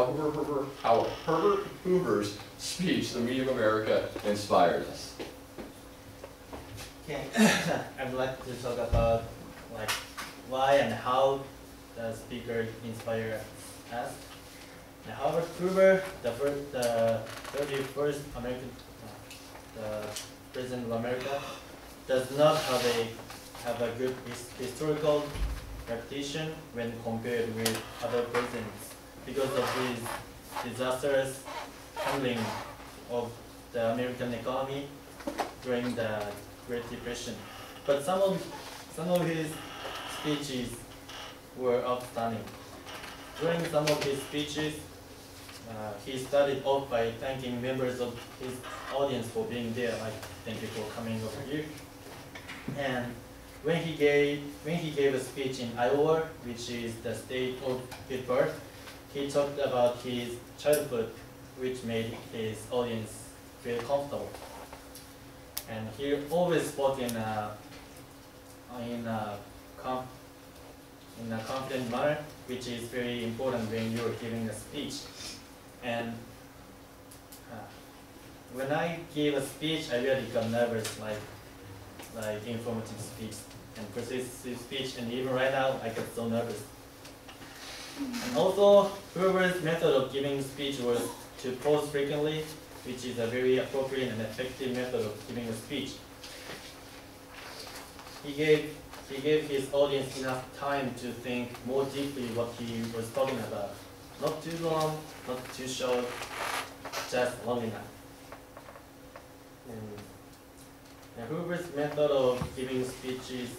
How Herbert Hoover's speech, The Meaning of America, inspired us. Okay, I'd like to talk about like why and how the speaker inspired us. Now, Herbert Hoover, the first, the thirty-first American, uh, the president of America, does not have a have a good his, historical reputation when compared with other presidents because of his disastrous handling of the American economy during the Great Depression. But some of some of his speeches were outstanding. During some of his speeches, uh, he started off by thanking members of his audience for being there, like thank you for coming over here. And when he gave when he gave a speech in Iowa, which is the state of his birth, he talked about his childhood, which made his audience feel comfortable. And he always spoke in a, in a, in a confident manner, which is very important when you're giving a speech. And uh, when I give a speech, I really got nervous, like like informative speech and persuasive speech, and even right now, I get so nervous. And also, Hoover's method of giving speech was to pause frequently, which is a very appropriate and effective method of giving a speech. He gave, he gave his audience enough time to think more deeply what he was talking about. Not too long, not too short, just long enough. And, Hoover's method of giving speeches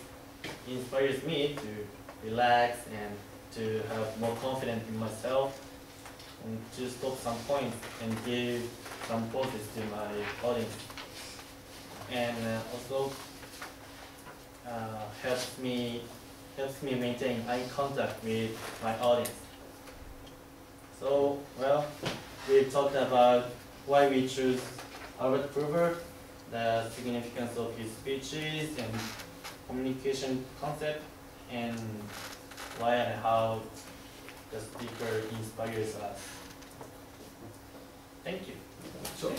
inspires me to relax and to have more confidence in myself and to stop some points and give some pauses to my audience. And uh, also uh, helps me helps me maintain eye contact with my audience. So, well, we talked about why we choose Albert Hoover, the significance of his speeches and communication concept, and why and how the speaker inspires us. Thank you. So,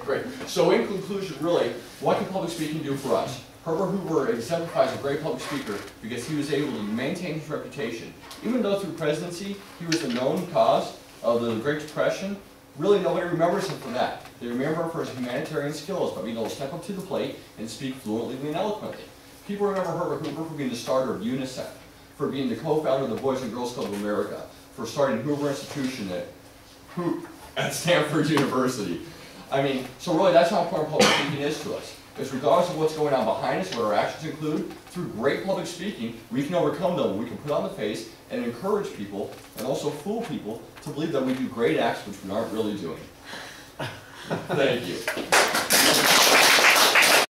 great. So in conclusion, really, what can public speaking do for us? Herbert Hoover exemplifies a great public speaker because he was able to maintain his reputation. Even though through presidency, he was the known cause of the Great Depression, really nobody remembers him for that. They remember him for his humanitarian skills, but being able to step up to the plate and speak fluently and eloquently. People remember Herbert Hoover for being the starter of UNICEF, for being the co-founder of the Boys and Girls Club of America, for starting Hoover Institution at, at Stanford University. I mean, so really that's how important public speaking is to us. Because regardless of what's going on behind us, what our actions include, through great public speaking, we can overcome them. We can put on the face and encourage people and also fool people to believe that we do great acts which we aren't really doing. Thank you.